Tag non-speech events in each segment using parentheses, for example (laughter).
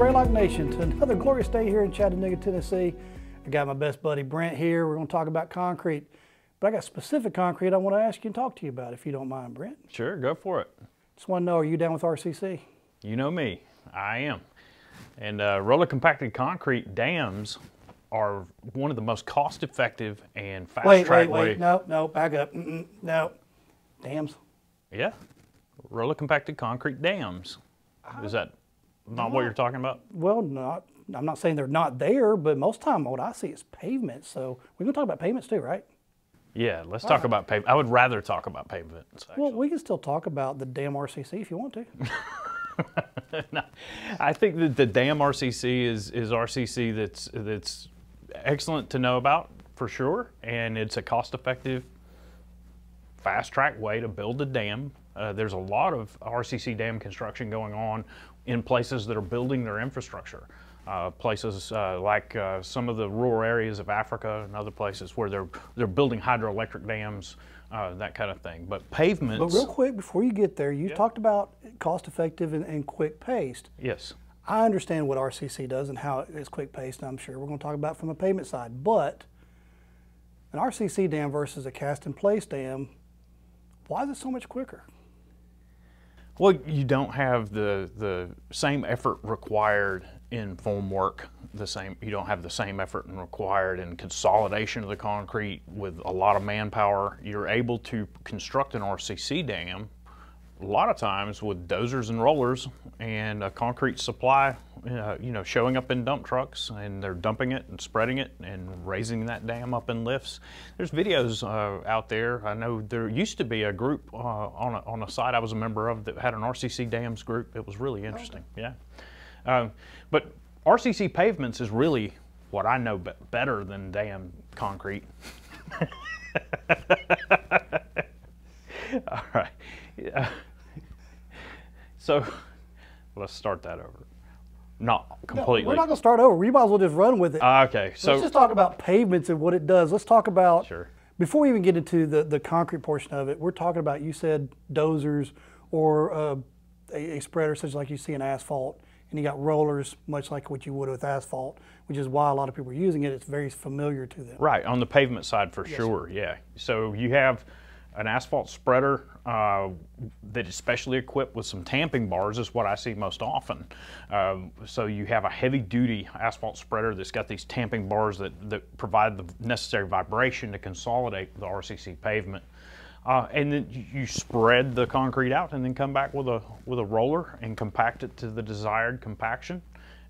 Nation to another glorious day here in Chattanooga, Tennessee. I got my best buddy Brent here. We're going to talk about concrete, but I got specific concrete I want to ask you and talk to you about if you don't mind, Brent. Sure, go for it. Just want to know, are you down with RCC? You know me, I am. And uh, roller compacted concrete dams are one of the most cost effective and fast Wait, track wait, wait. way- No, no, back up. Mm-mm, no. Dams. Yeah, roller compacted concrete dams. Is that not what you're talking about? Well, not. I'm not saying they're not there, but most time what I see is pavements. So we're going to talk about pavements too, right? Yeah, let's talk about pavement. I would rather talk about pavements. Actually. Well, we can still talk about the damn RCC if you want to. (laughs) (laughs) I think that the dam RCC is is RCC that's that's excellent to know about for sure, and it's a cost effective, fast track way to build a dam. Uh, there's a lot of RCC dam construction going on in places that are building their infrastructure. Uh, places uh, like uh, some of the rural areas of Africa and other places where they're they're building hydroelectric dams, uh, that kind of thing. But pavements, But real quick, before you get there, you talked about cost effective and, and quick paced. yes, I understand what RCC does and how it's quick paced, I'm sure we're going to talk about it from a pavement side. But an RCC dam versus a cast in place dam, why is it so much quicker? Well, you don't have the the same effort required in foam work. The same you don't have the same effort and required in consolidation of the concrete with a lot of manpower. You're able to construct an RCC dam a lot of times with dozers and rollers and a concrete supply, uh, you know, showing up in dump trucks and they're dumping it and spreading it and raising that dam up in lifts. There's videos uh, out there. I know there used to be a group uh, on, a, on a site I was a member of that had an RCC dams group. It was really interesting. Yeah. Um, but RCC pavements is really what I know be- better than dam concrete. (laughs) All right. Yeah. (laughs) So let's start that over. Not completely. We're not going to start over. We might as well just run with it. Ah, okay. So Let's just talk about pavements and what it does. Let's talk about Sure. before we even get into the, the concrete portion of it. We're talking about you said dozers or uh, a, a spreader such like you see in asphalt, and you got rollers much like what you would with asphalt, which is why a lot of people are using it. It's very familiar to them. Right, on the pavement side for sure, yeah. So you have an asphalt spreader uh, that is specially equipped with some tamping bars, is what I see most often. Um, so you have a heavy duty asphalt spreader that's got these tamping bars that, that provide the necessary vibration to consolidate the RCC pavement. Uh, and then you- spread the concrete out and then come back with a with a roller and compact it to the desired compaction.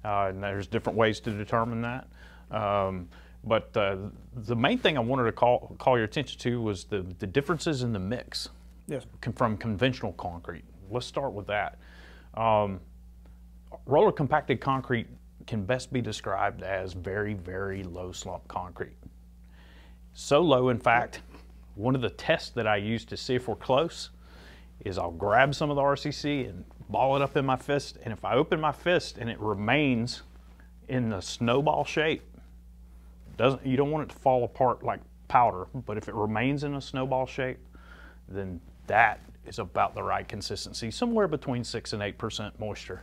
Uh, and there's different ways to determine that. Um, but uh, the main thing I wanted to call call your attention to was the, the differences in the mix Yes. from conventional concrete. Let's start with that. Um, roller compacted concrete can best be described as very, very low slump concrete. So low, in fact, one of the tests that I use to see if we're close is I'll grab some of the RCC and ball it up in my fist, and if I open my fist and it remains in the snowball shape, doesn't you don't want it to fall apart like powder, but if it remains in a snowball shape, then that is about the right consistency. Somewhere between six and eight percent moisture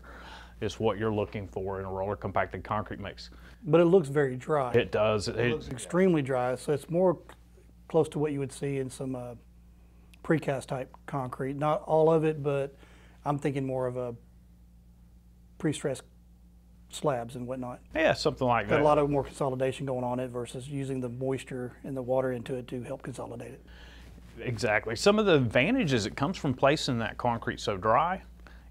is what you're looking for in a roller compacted concrete mix. But it looks very dry. It does. It It, looks extremely dry, so it's more close to what you would see in some uh, precast type concrete. Not all of it, but I'm thinking more of a pre-stressed slabs and whatnot. yeah, something like Got that. a lot of more consolidation going on it versus using the moisture and the water into it to help consolidate it. Exactly. Some of the advantages that comes from placing that concrete so dry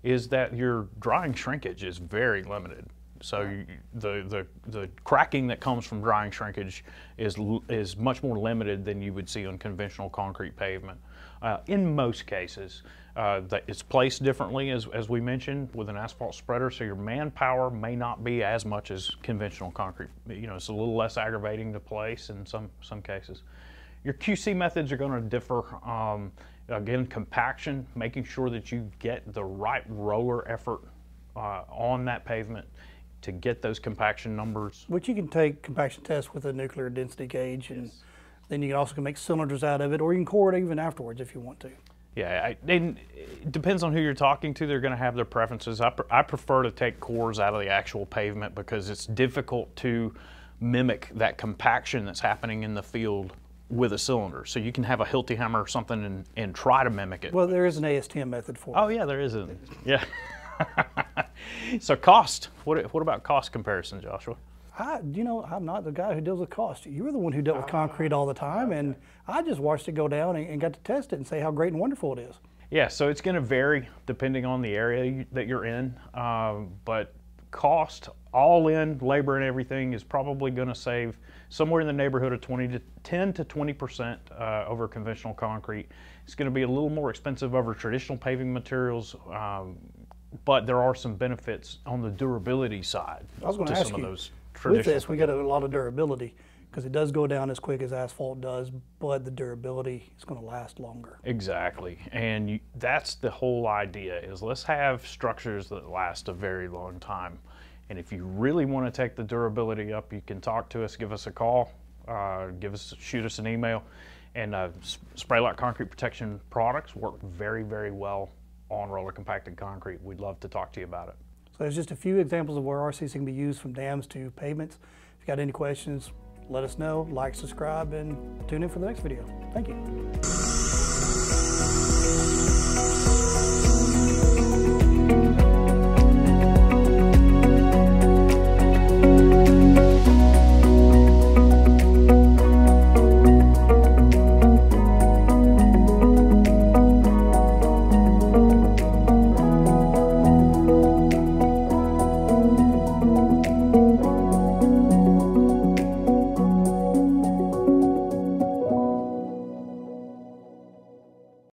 is that your drying shrinkage is very limited. So you, the, the the cracking that comes from drying shrinkage is is much more limited than you would see on conventional concrete pavement. Uh, in most cases, uh, that it's placed differently, as as we mentioned, with an asphalt spreader. So your manpower may not be as much as conventional concrete. You know, it's a little less aggravating to place in some some cases. Your QC methods are going to differ. Um, again, compaction, making sure that you get the right roller effort uh, on that pavement to get those compaction numbers. Which you can take compaction tests with a nuclear density gauge, and then you can also make cylinders out of it, or you can core it even afterwards if you want to. Yeah, I, it depends on who you're talking to. They're going to have their preferences. I, pre- I prefer to take cores out of the actual pavement because it's difficult to mimic that compaction that's happening in the field with a cylinder. So you can have a Hilti hammer or something and, and try to mimic it. Well, there is an ASTM method for it. oh yeah, there is a yeah. (laughs) so cost. What what about cost comparison, Joshua? I, you know, I'm not the guy who deals with cost. You were the one who dealt with concrete all the time, and I just watched it go down and, and got to test it and say how great and wonderful it is. Yeah, so it's going to vary depending on the area you, that you're in, um, but cost, all in, labor and everything, is probably going to save somewhere in the neighborhood of 20 to 10 to 20 percent uh, over conventional concrete. It's going to be a little more expensive over traditional paving materials, um, but there are some benefits on the durability side I was going to to ask some you, of those with this, we got a lot of durability because it does go down as quick as asphalt does, but the durability is going to last longer. Exactly, and you, that's the whole idea: is let's have structures that last a very long time. And if you really want to take the durability up, you can talk to us, give us a call, uh, give us, shoot us an email. And uh, S- Spray-Lock Concrete Protection products work very, very well on roller compacted concrete. We'd love to talk to you about it. So there's just a few examples of where RCC can be used from dams to pavements. If you've got any questions, let us know, like, subscribe, and tune in for the next video. Thank you.